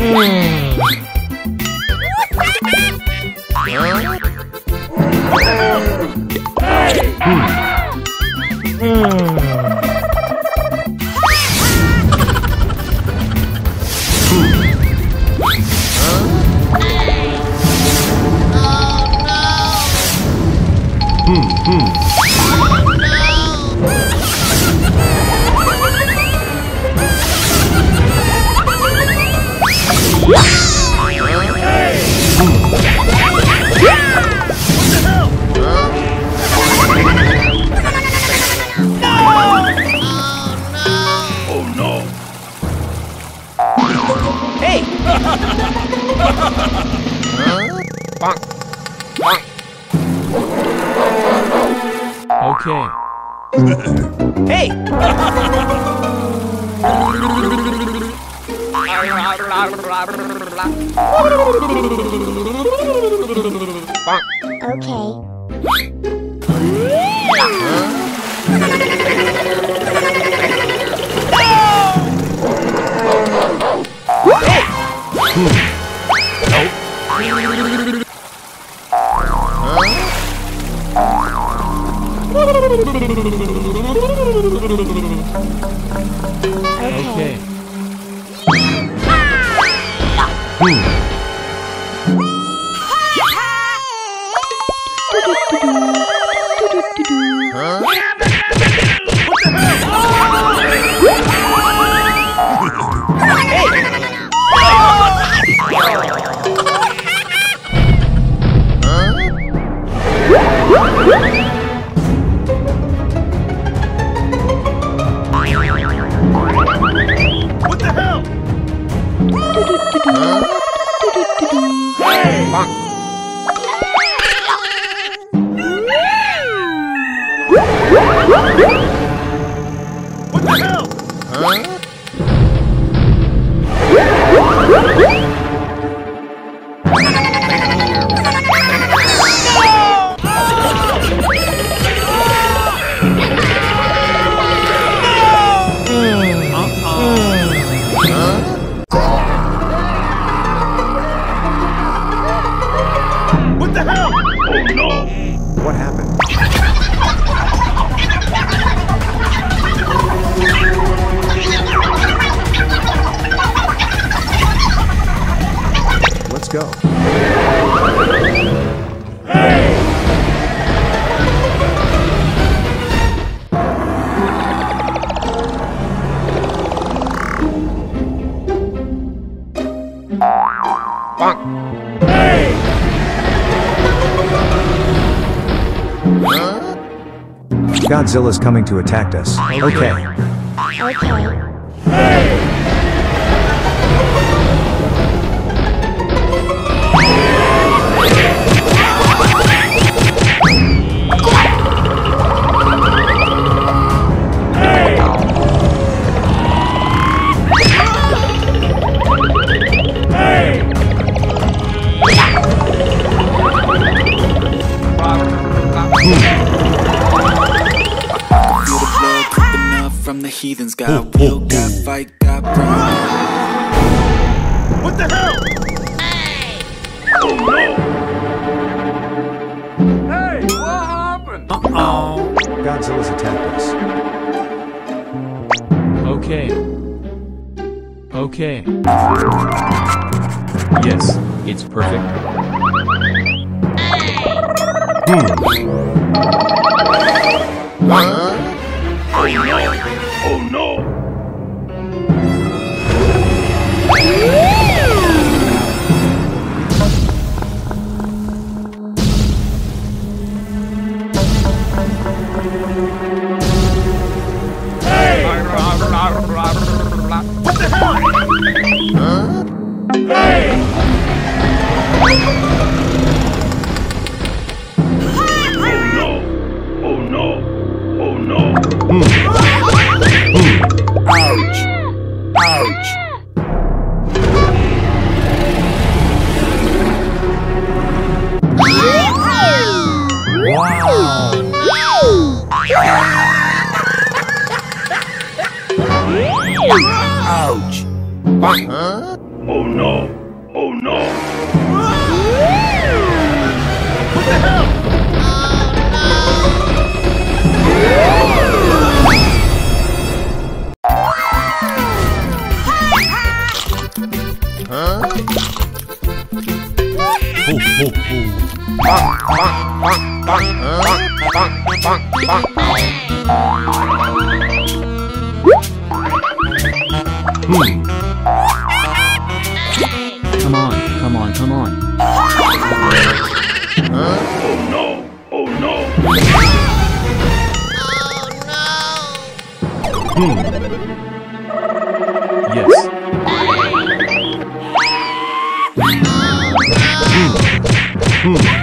Hmm. Hmm. hmm. Okay. Hey! Okay. Okay. Godzilla's coming to attack us. Okay. Okay. Feel Godzilla's attacked us. Okay. Okay. Yes, it's perfect. Ouch! Oh, Ouch! Oh no! Oh no! Come come on, come on. Oh no! Oh no! Hmm. Yes. Oh, what hmm. Hmm.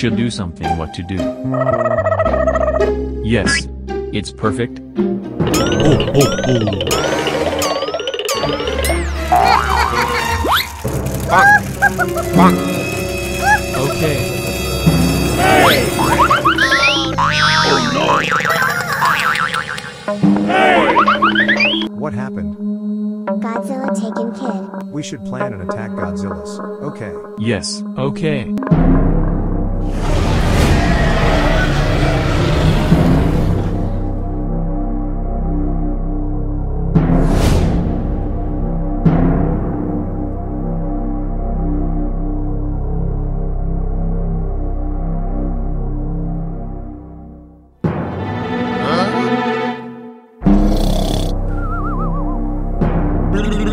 Should do something what to do. Yes. It's perfect. Okay. Hey. What happened? Godzilla taken kid. We should plan an attack Godzilla's. Okay. Yes. Okay. Okay.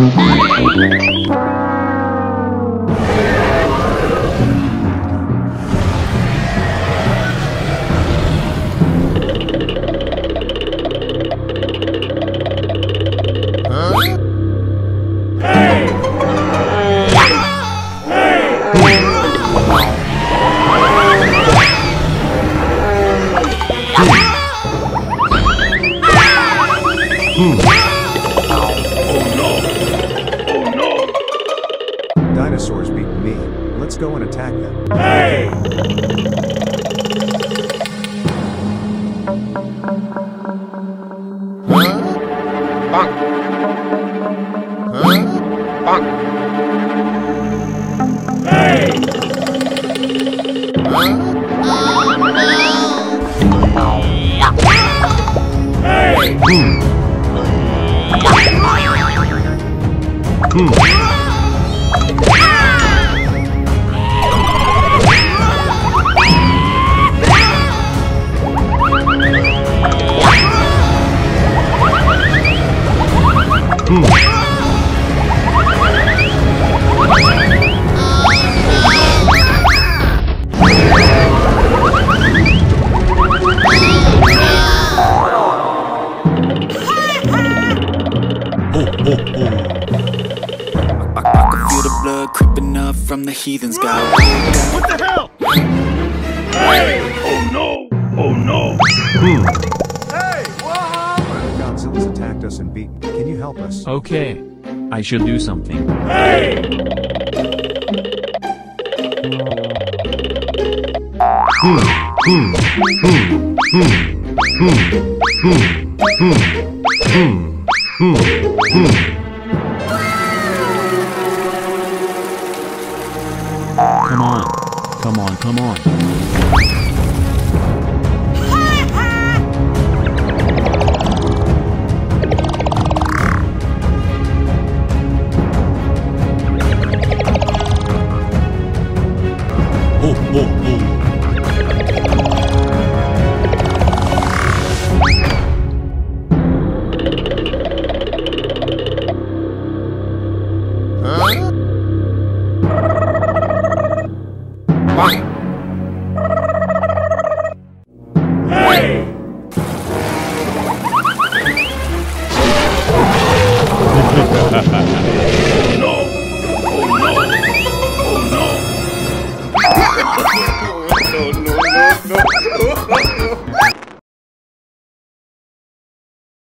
Dinosaurs Hmm. I should do something. Hey! Hmm, hmm, hmm, Bye.